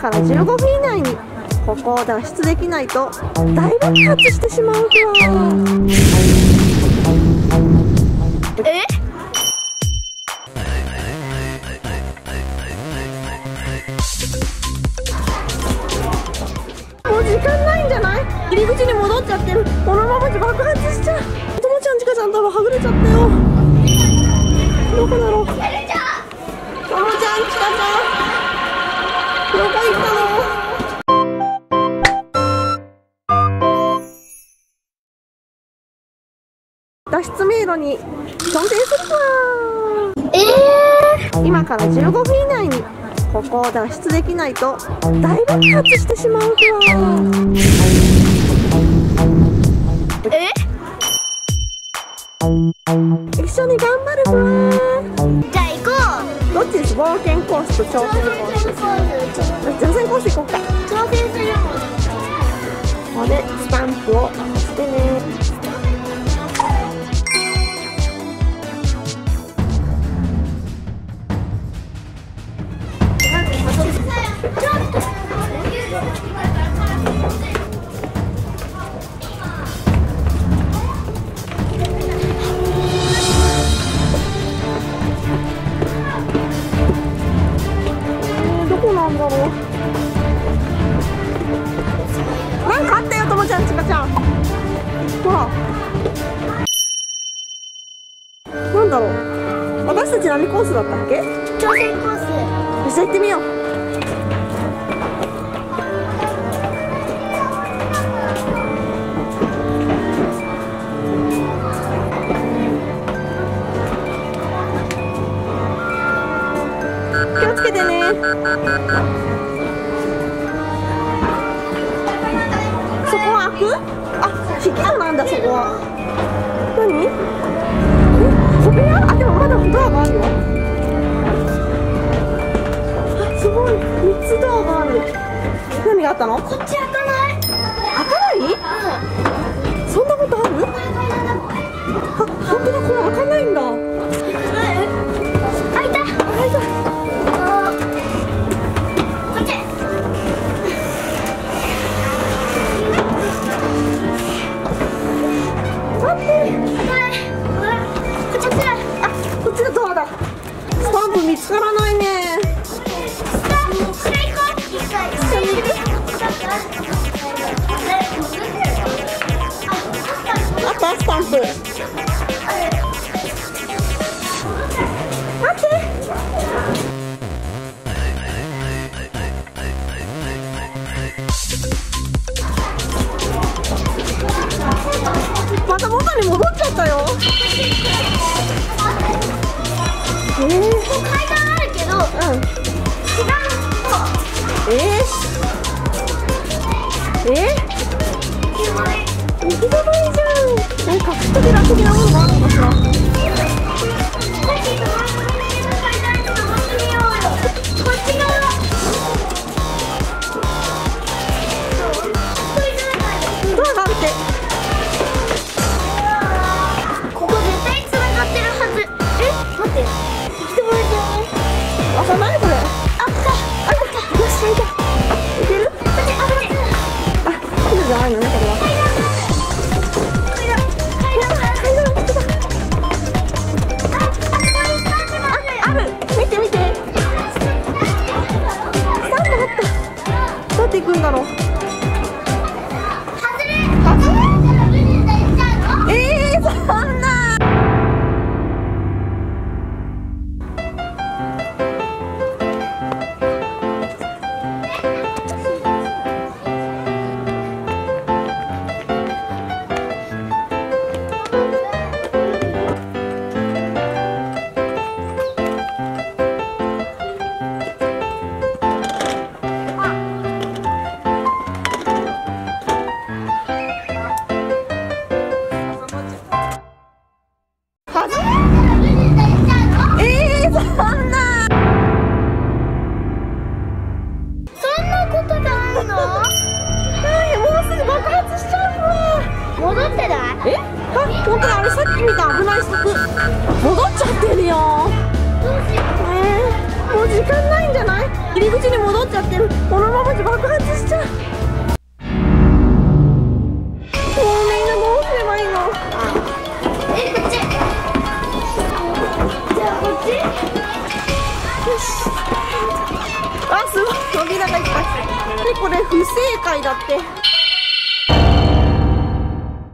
から15分以内にここを脱出できないと大爆発してしまうぞえ？もう時間ないんじゃない？入り口に戻っちゃってる。こ今から15分以内にここを脱出できないと大爆発してしまうぞえ？一緒に頑張るぞじゃあ行こう。どっちです？冒険コースと挑戦コース。挑戦コース行こうか。挑戦するあれスタンプを。だったっけ？挑戦コース。じゃあ行ってみよう。気をけてね。そこは開く？あ、引き戸なんだそこは。ドアがあるよあすごい。3つドアがある。何があったの？こっち腐らないね。スタンプ。本当だあれさっき見た危ない柵戻っちゃってるよ。えー、もう時間ないんじゃない？入り口に戻っちゃってる。このままじゃ爆発しちゃう。もうみんなどうすればいいの？えこっち？じゃあこっち。よし。あすごい。扉がいっぱい。でこれ不正解だって。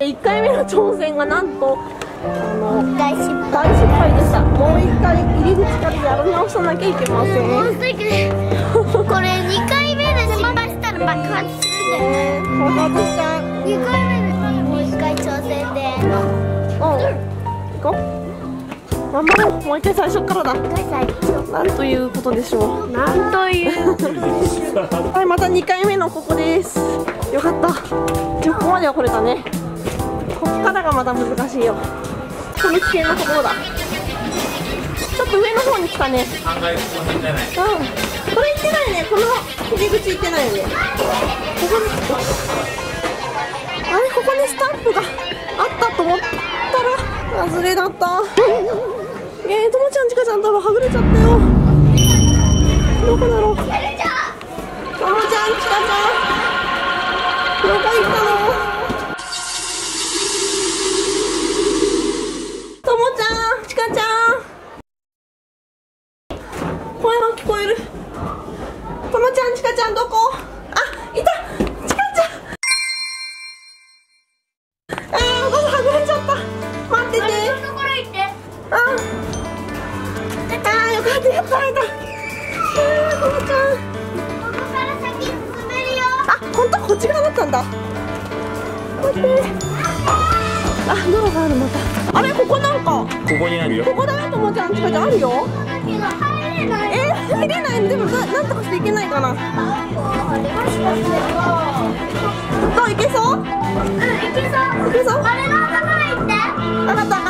1回目の挑戦がなんとあの大失敗大失敗でした。もう1回入り口からやり直さなきゃいけません。これ2回目で失敗したら爆発するんだよね。爆発しちゃう2回目でもう1回挑戦でうん行こう。頑張ろうもう一回最初からだ。なんということでしょう。なんというはいまた2回目のここです。よかった。じゃあここまでは来れたねからがまた難しいよ。この危険なところだ。ちょっと上の方に来たね。うん。これ行ってないね。この入り口行ってないよね。ここにあれ？ここにスタンプがあったと思ったら外れだった。えー、ともちゃんちかちゃん多分はぐれちゃったよ。どこだろう？ともちゃんちかちゃんどこ行ったの？ち側だったんだ。待って。あ、ドアがあるまた。あれここなんかここにあるよここだよともちゃん近くあるよ。入れないえー、入れないでもななんとかしていけないかな。どういけそう？うん、行けそういけそう？あれのところ行ってわかったわか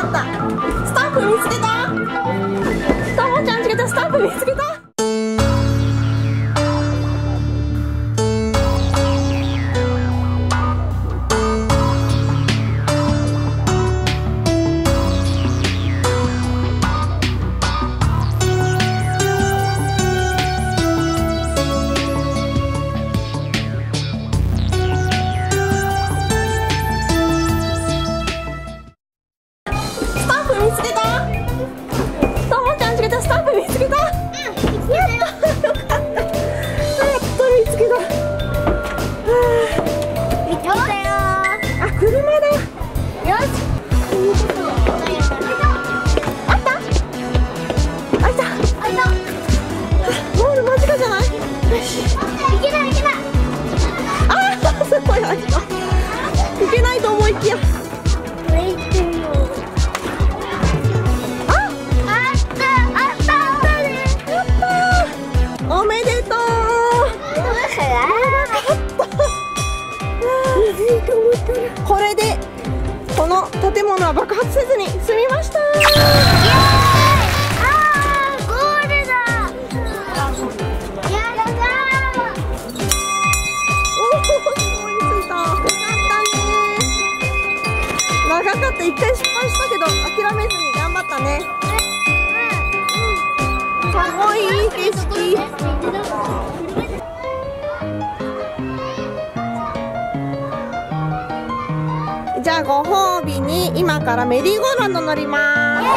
った。ご褒美に今からメリーゴーランド乗ります。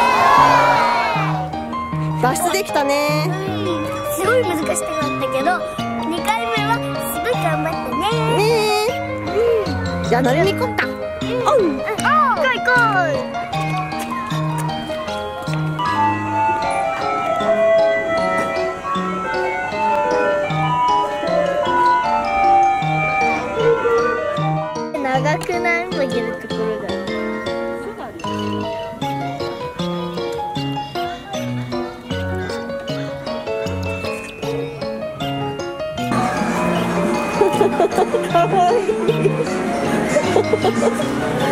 脱出できたね。すごい難しかったけど2回目はすごい頑張ったねねえ。じゃあ乗りに行こっか。おう。うん、行こう行こかわいい。